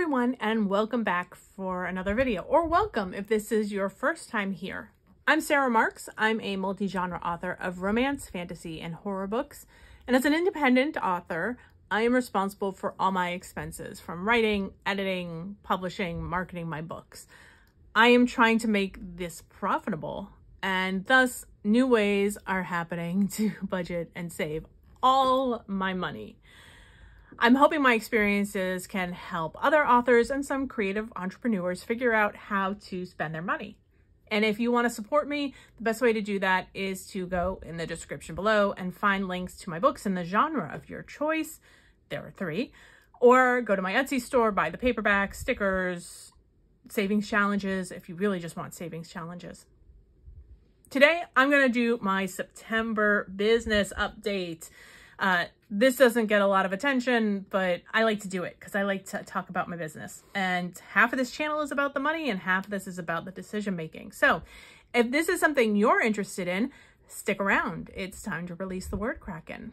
everyone and welcome back for another video or welcome if this is your first time here. I'm Sara Marks. I'm a multi-genre author of romance, fantasy, and horror books. And as an independent author, I am responsible for all my expenses from writing, editing, publishing, marketing my books. I am trying to make this profitable and thus new ways are happening to budget and save all my money. I'm hoping my experiences can help other authors and some creative entrepreneurs figure out how to spend their money. And if you want to support me, the best way to do that is to go in the description below and find links to my books in the genre of your choice. There are three. Or go to my Etsy store, buy the paperback, stickers, savings challenges, if you really just want savings challenges. Today, I'm going to do my September business update. Uh, this doesn't get a lot of attention, but I like to do it because I like to talk about my business. And half of this channel is about the money and half of this is about the decision making. So if this is something you're interested in, stick around. It's time to release the word Kraken.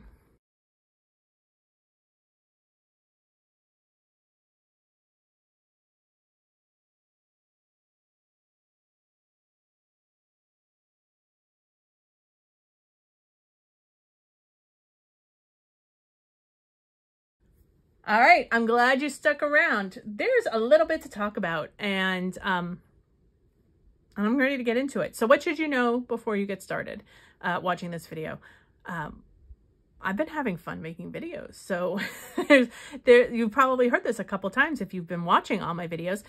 All right, I'm glad you stuck around. There's a little bit to talk about and um, I'm ready to get into it. So what should you know before you get started uh, watching this video? Um, I've been having fun making videos. So there, you've probably heard this a couple times if you've been watching all my videos.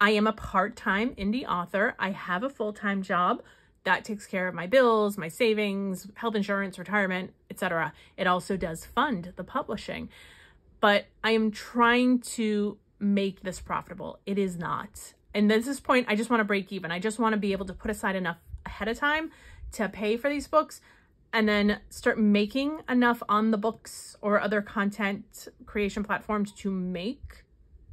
I am a part-time indie author. I have a full-time job that takes care of my bills, my savings, health insurance, retirement, etc. It also does fund the publishing but I am trying to make this profitable. It is not. And at this point, I just want to break even. I just want to be able to put aside enough ahead of time to pay for these books and then start making enough on the books or other content creation platforms to make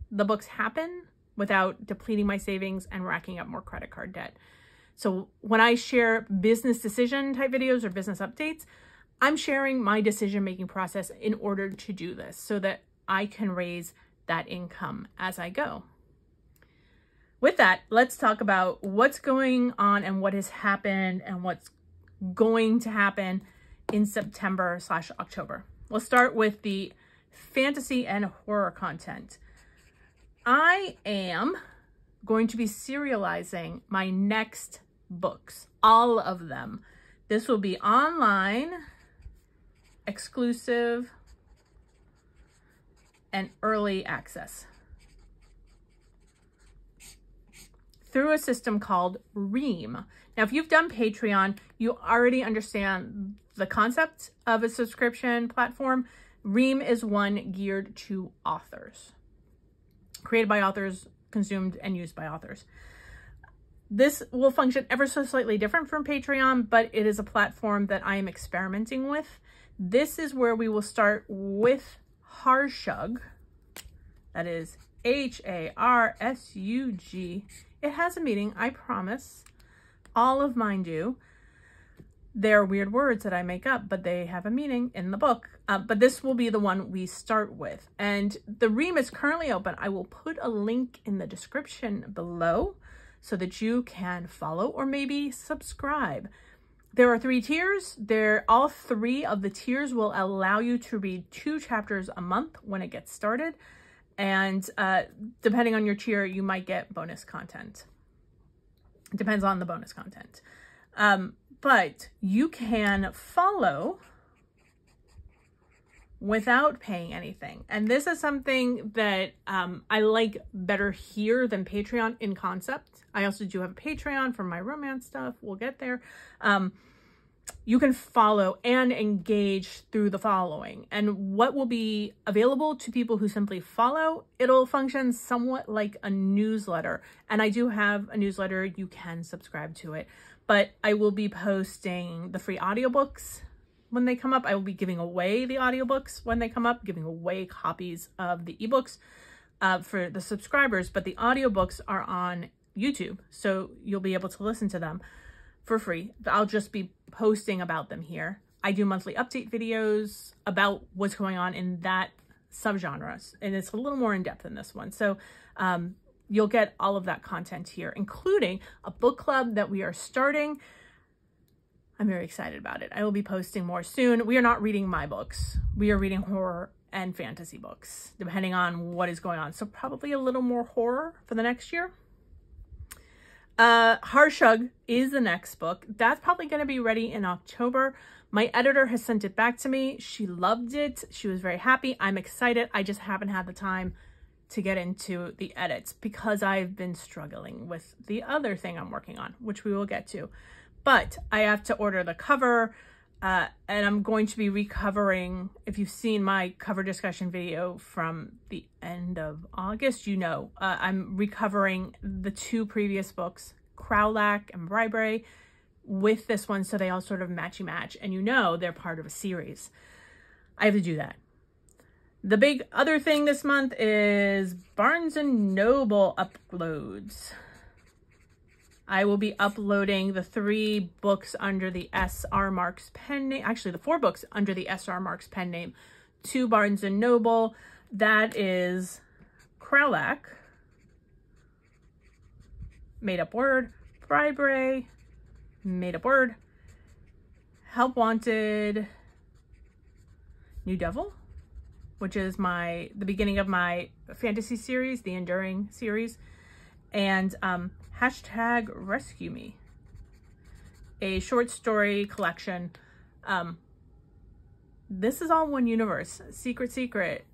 the books happen without depleting my savings and racking up more credit card debt. So when I share business decision type videos or business updates, I'm sharing my decision-making process in order to do this so that I can raise that income as I go. With that, let's talk about what's going on and what has happened and what's going to happen in September slash October. We'll start with the fantasy and horror content. I am going to be serializing my next books, all of them. This will be online exclusive, and early access through a system called Ream. Now, if you've done Patreon, you already understand the concept of a subscription platform. Ream is one geared to authors, created by authors, consumed and used by authors. This will function ever so slightly different from Patreon, but it is a platform that I am experimenting with this is where we will start with Harsug. That is H-A-R-S-U-G. It has a meaning, I promise. All of mine do. They're weird words that I make up, but they have a meaning in the book. Uh, but this will be the one we start with. And the Ream is currently open. I will put a link in the description below so that you can follow or maybe subscribe. There are three tiers. There, all three of the tiers will allow you to read two chapters a month when it gets started. And uh, depending on your tier, you might get bonus content. It depends on the bonus content. Um, but you can follow without paying anything. And this is something that um, I like better here than Patreon in concept. I also do have a Patreon for my romance stuff. We'll get there. Um, you can follow and engage through the following. And what will be available to people who simply follow, it'll function somewhat like a newsletter. And I do have a newsletter, you can subscribe to it. But I will be posting the free audiobooks when they come up. I will be giving away the audiobooks when they come up, giving away copies of the ebooks uh, for the subscribers. But the audiobooks are on YouTube, so you'll be able to listen to them for free. I'll just be posting about them here. I do monthly update videos about what's going on in that subgenres, and it's a little more in depth than this one. So um, you'll get all of that content here, including a book club that we are starting. I'm very excited about it. I will be posting more soon. We are not reading my books. We are reading horror and fantasy books, depending on what is going on. So probably a little more horror for the next year. Uh, Harsug is the next book. That's probably going to be ready in October. My editor has sent it back to me. She loved it. She was very happy. I'm excited. I just haven't had the time to get into the edits because I've been struggling with the other thing I'm working on, which we will get to. But I have to order the cover uh, and I'm going to be recovering, if you've seen my cover discussion video from the end of August, you know, uh, I'm recovering the two previous books, Crowlack and Bribery, with this one so they all sort of matchy match and you know they're part of a series. I have to do that. The big other thing this month is Barnes & Noble uploads. I will be uploading the three books under the SR Marks pen name, actually the four books under the SR Marks pen name to Barnes & Noble. That is Crowlack, Made Up Word, Bribery, Made Up Word, Help Wanted, New Devil, which is my the beginning of my fantasy series, the Enduring series, and um, hashtag rescue me. A short story collection. Um this is all one universe. Secret secret.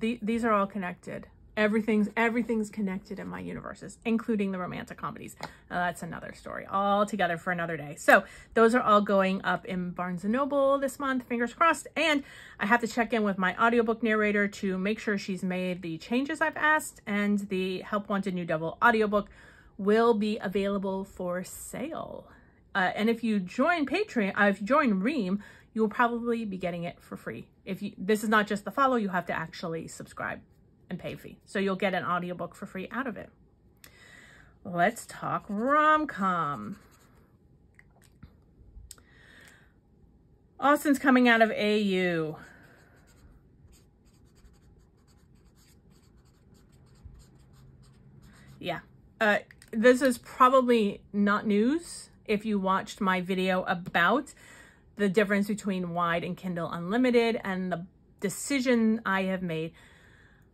The, these are all connected. Everything's everything's connected in my universes including the romantic comedies. Now, that's another story all together for another day. So those are all going up in barnes and noble this month fingers crossed. And i have to check in with my audiobook narrator to make sure she's made the changes i've asked and the help wanted new devil audiobook will be available for sale. Uh, and if you join Patreon, uh, if you join Ream, you will probably be getting it for free. If you, this is not just the follow, you have to actually subscribe and pay fee. So you'll get an audiobook for free out of it. Let's talk rom-com. Austen's coming out of AU. Yeah. Uh, this is probably not news if you watched my video about the difference between Wide and Kindle Unlimited and the decision I have made.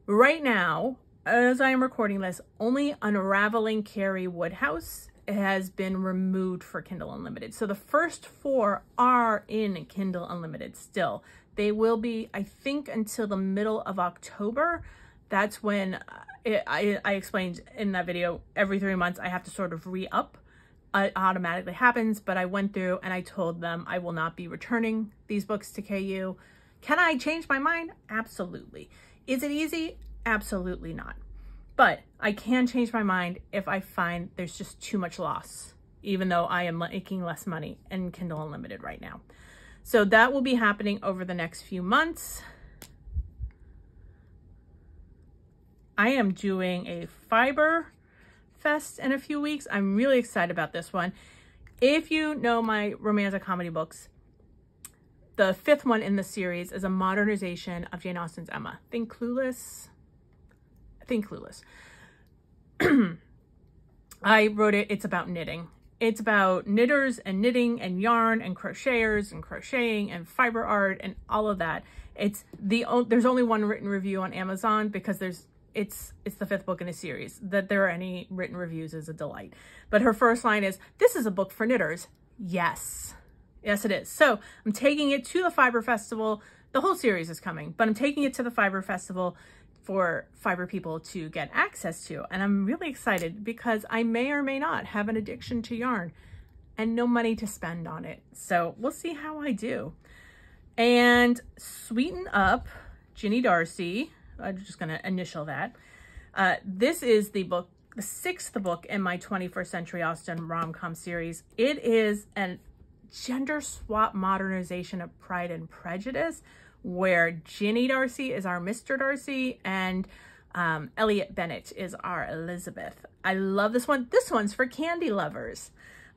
Right now, as I am recording this, only Unraveling Carrie Woodhouse has been removed for Kindle Unlimited. So the first four are in Kindle Unlimited still. They will be, I think, until the middle of October. That's when it, I, I explained in that video, every three months I have to sort of re-up. It automatically happens, but I went through and I told them I will not be returning these books to KU. Can I change my mind? Absolutely. Is it easy? Absolutely not. But I can change my mind if I find there's just too much loss, even though I am making less money in Kindle Unlimited right now. So that will be happening over the next few months. I am doing a fiber fest in a few weeks. I'm really excited about this one. If you know my romantic comedy books, the fifth one in the series is a modernization of Jane Austen's Emma. Think Clueless? Think Clueless. I wrote it, it's about knitting. It's about knitters and knitting and yarn and crocheters and crocheting and fiber art and all of that. It's the there's only one written review on Amazon because there's it's it's the fifth book in a series. That there are any written reviews is a delight. But her first line is, this is a book for knitters. Yes. Yes, it is. So I'm taking it to the Fiber Festival. The whole series is coming, but I'm taking it to the Fiber Festival for fiber people to get access to. And I'm really excited because I may or may not have an addiction to yarn and no money to spend on it. So we'll see how I do. And Sweeten Up, Ginny Darcy, I'm just going to initial that. Uh, this is the book, the sixth book in my 21st Century Austen rom-com series. It is a gender swap modernization of Pride and Prejudice, where Ginny Darcy is our Mr. Darcy and um, Elliot Bennett is our Elizabeth. I love this one. This one's for candy lovers.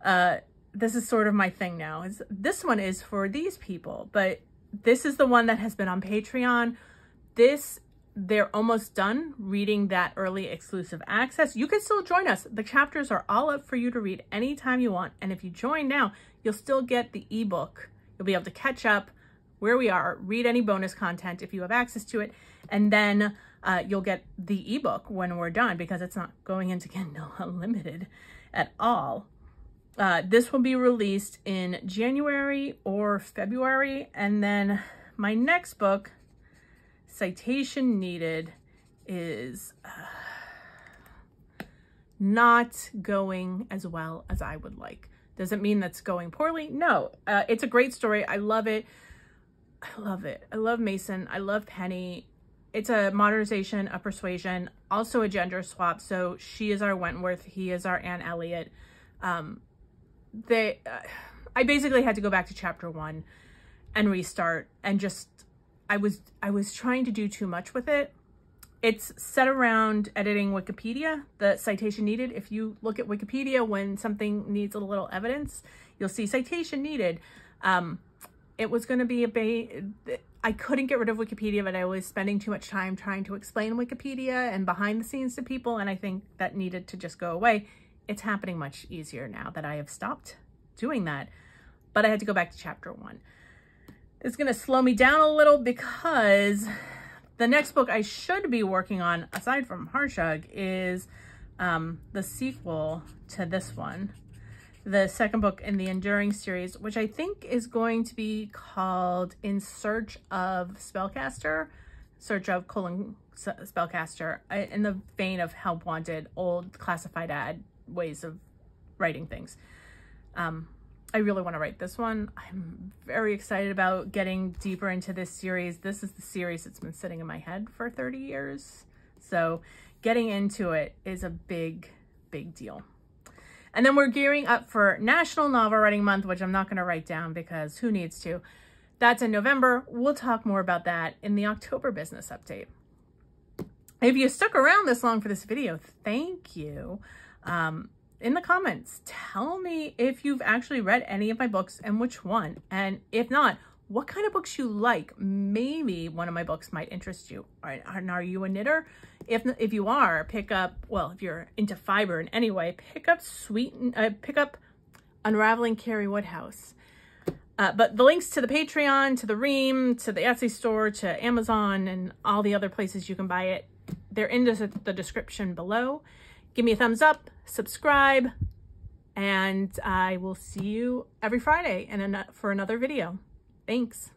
Uh, this is sort of my thing now. Is This one is for these people, but this is the one that has been on Patreon this they're almost done reading that early exclusive access. You can still join us. The chapters are all up for you to read anytime you want. And if you join now, you'll still get the ebook. You'll be able to catch up where we are, read any bonus content if you have access to it, and then uh, you'll get the ebook when we're done because it's not going into Kindle Unlimited at all. Uh, this will be released in January or February, and then my next book, Citation Needed, is uh, not going as well as I would like. Does it mean that's going poorly? No, uh, it's a great story. I love it. I love it. I love Mason. I love Penny. It's a modernization, a persuasion, also a gender swap. So she is our Wentworth. He is our Anne Elliot. Um, they, uh, I basically had to go back to chapter one and restart and just, I was, I was trying to do too much with it. It's set around editing Wikipedia, the citation needed. If you look at Wikipedia, when something needs a little evidence, you'll see citation needed. Um, it was going to be a ba I couldn't get rid of Wikipedia, but I was spending too much time trying to explain Wikipedia and behind the scenes to people, and I think that needed to just go away. It's happening much easier now that I have stopped doing that, but I had to go back to chapter one. It's going to slow me down a little because the next book I should be working on, aside from Harsug, is um, the sequel to this one the second book in the Enduring series, which I think is going to be called In Search of Spellcaster, Search of colon Spellcaster, in the vein of Help Wanted, old classified ad ways of writing things. Um, I really want to write this one. I'm very excited about getting deeper into this series. This is the series that's been sitting in my head for 30 years. So getting into it is a big, big deal. And then we're gearing up for National Novel Writing Month, which I'm not going to write down because who needs to? That's in November. We'll talk more about that in the October business update. If you stuck around this long for this video, thank you. Um, in the comments, tell me if you've actually read any of my books and which one. And if not, what kind of books you like. Maybe one of my books might interest you. Are, are you a knitter? If if you are, pick up, well, if you're into fiber in any way, pick up Sweet, uh, pick up Unraveling Carrie Woodhouse. Uh, but the links to the Patreon, to the Ream, to the Etsy store, to Amazon, and all the other places you can buy it, they're in the description below. Give me a thumbs up, subscribe, and I will see you every Friday and for another video. Thanks.